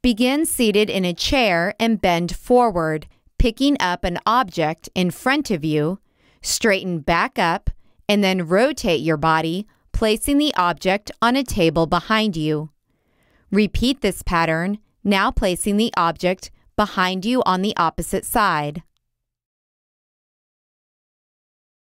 Begin seated in a chair and bend forward, picking up an object in front of you. Straighten back up and then rotate your body, placing the object on a table behind you. Repeat this pattern, now placing the object behind you on the opposite side.